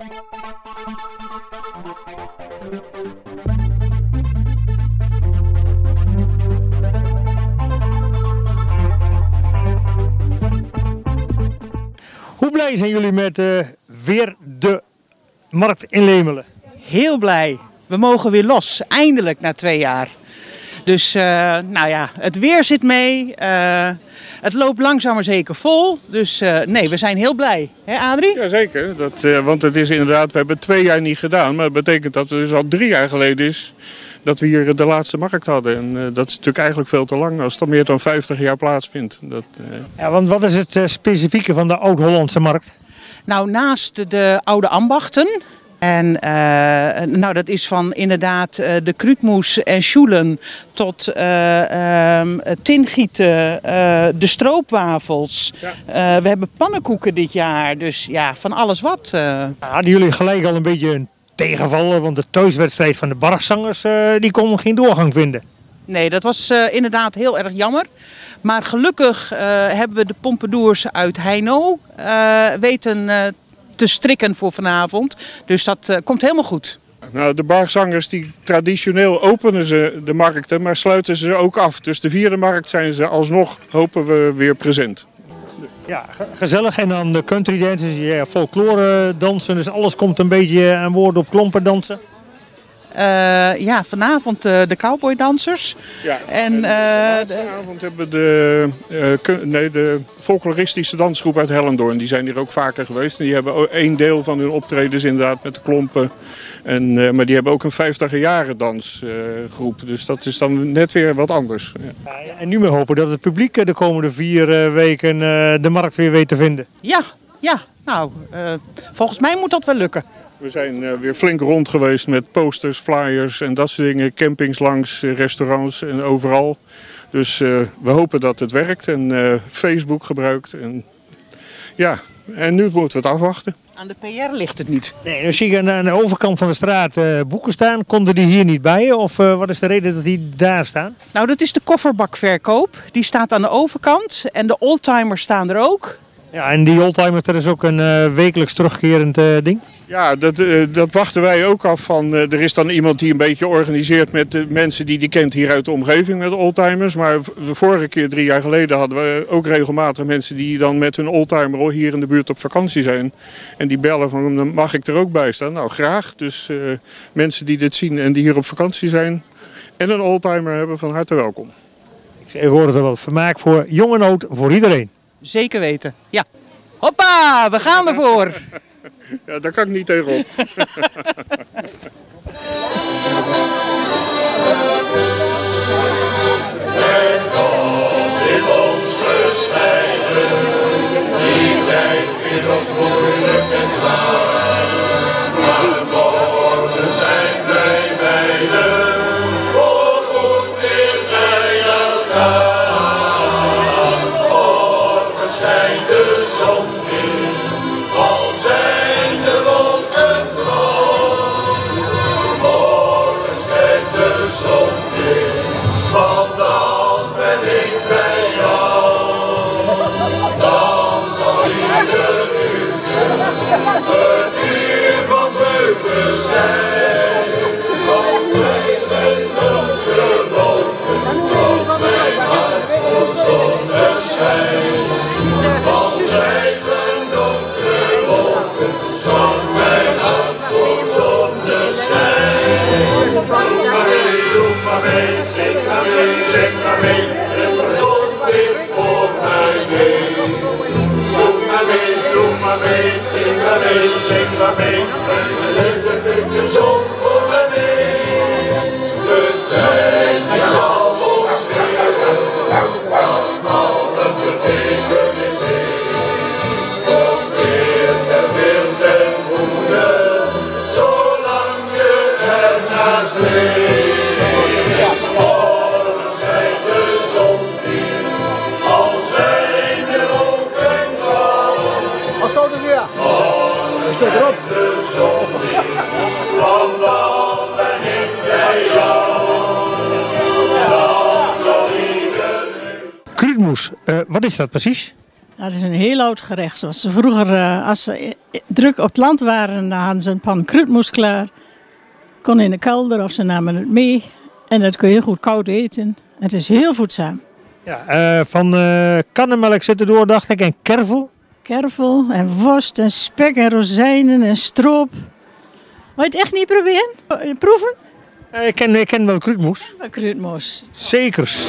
Hoe blij zijn jullie met eh, weer de markt in Lemelen? Heel blij. We mogen weer los, eindelijk na twee jaar. Dus eh, nou ja, het weer zit mee. eh, het loopt langzaam maar zeker vol. Dus eh, nee, we zijn heel blij. Hè Adrie? Jazeker, dat, eh, want het is inderdaad, we hebben het twee jaar niet gedaan. Maar dat betekent dat het dus al drie jaar geleden is dat we hier de laatste markt hadden. En eh, dat is natuurlijk eigenlijk veel te lang als het al meer dan 50 jaar plaatsvindt. Dat, eh, Ja, want wat is het specifieke van de Oud-Hollandse markt? Nou, naast de oude ambachten. En eh, nou, dat is van inderdaad eh, de kruutmoes en sjoelen tot ehm, tingieten, de stroopwafels. Ja. We hebben pannenkoeken dit jaar. Dus ja, van alles wat. Hadden jullie gelijk al een beetje een tegenvaller, want de thuiswedstrijd van de Bargzangers die kon geen doorgang vinden. Nee, dat was inderdaad heel erg jammer. Maar gelukkig hebben we de pompedours uit Heino weten te strikken voor vanavond. Dus dat eh, komt helemaal goed. nou, de bargzangers die traditioneel openen ze de markten, maar sluiten ze ook af. Dus de vierde markt zijn ze alsnog, hopen we, weer present. Ja, ge- gezellig. En dan de country dances, ja, folklore dansen. Dus alles komt een beetje aan woord op klompen dansen. Eh, ja, vanavond eh, de cowboydansers. Ja, En, eh, laatste avond hebben we de, eh, nee, de folkloristische dansgroep uit Hellendoorn. Die zijn hier ook vaker geweest. En die hebben één deel van hun optredens inderdaad met de klompen. En, eh, maar die hebben ook een 50 jaren dansgroep. dus dat is dan net weer wat anders. Ja. Ja, en nu maar hopen dat het publiek de komende vier weken eh, de markt weer weet te vinden. Ja, ja. Nou, eh, volgens mij moet dat wel lukken. We zijn eh, weer flink rond geweest met posters, flyers en dat soort dingen. Campings langs, eh, restaurants en overal. Dus eh, we hopen dat het werkt en eh, Facebook gebruikt. En, ja, en nu moeten we het afwachten. Aan de PR ligt het niet. Nee, dan zie ik aan, de overkant van de straat eh, boeken staan. Konden die hier niet bij? Of eh, wat is de reden dat die daar staan? Nou, dat is de kofferbakverkoop. Die staat aan de overkant. En de oldtimers staan er ook. Ja, en die oldtimers, dat is ook een eh, wekelijks terugkerend eh, ding. Ja, dat, eh, dat wachten wij ook af van. er is dan iemand die een beetje organiseert met de mensen die die kent hier uit de omgeving met oldtimers. Maar de vorige keer, drie jaar geleden, hadden we ook regelmatig mensen die dan met hun oldtimer hier in de buurt op vakantie zijn. En die bellen van, dan mag ik er ook bij staan? Nou, graag. Dus mensen die dit zien en die hier op vakantie zijn en een oldtimer hebben, van harte welkom. Ik hoor het er wat vermaak voor jong en oud, voor iedereen. Zeker weten. Ja. Hoppa, we gaan ervoor. Ja, daar kan ik niet tegenop. Sing the bell, sing the bell, eh, wat is dat precies? Dat is een heel oud gerecht. Zoals ze vroeger, eh, als ze druk op het land waren, dan hadden ze een pan kruidmoes klaar. Kon in de kelder of ze namen het mee. En dat kun je goed koud eten. Het is heel voedzaam. Ja, eh, van kannenmelk zitten door, dacht ik, en kervel. Kervel en worst en spek en rozijnen en stroop. Wil je het echt niet proberen? Proeven? Ik, ken, ik ken wel kruidmoes. Wel Kruidmoes. Zekers.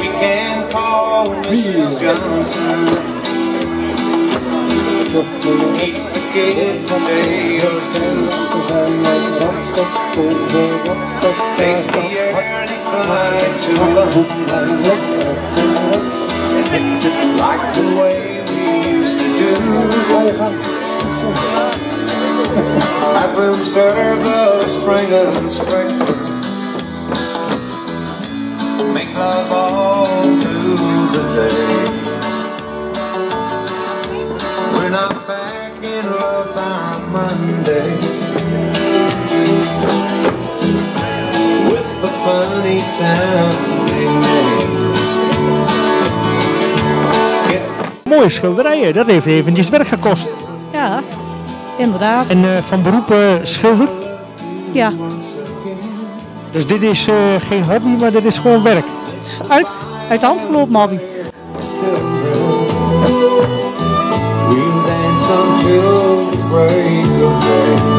We can call Mrs. Johnson. The kids a day or two. Take the early flight to. Like the way we used to do. Have room service, bring us breakfast. Make love all through the day. We're not back in love by Monday. With the funny sounding name. Mooie schilderijen, dat heeft eventjes werk gekost. Inderdaad. En eh, van beroep eh, schilder. Ja, Dus dit is eh, geen hobby, maar dit is gewoon werk. uit, uit de hand gelopen hobby. We'll